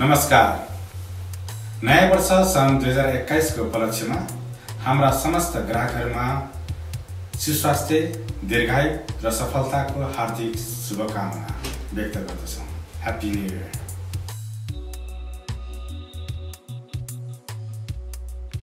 नमस्कार। नयाँ वर्ष सन् दुई हजार एक्काइसको उपलक्ष्यमा हाम्रा समस्त ग्राहकहरूमा सुस्वास्थ्य दीर्घायु र सफलताको हार्दिक शुभकामना व्यक्त गर्दछौँ। Happy new year